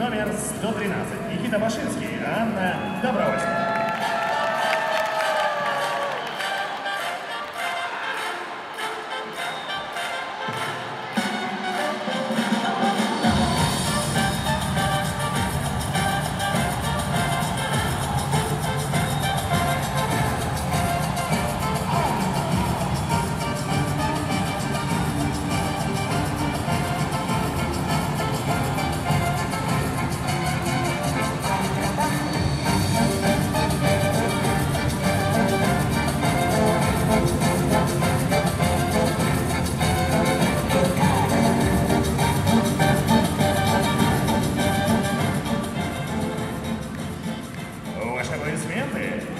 номер 113 Никита Башинский, Анна Добровольская. Agora eles vêm até.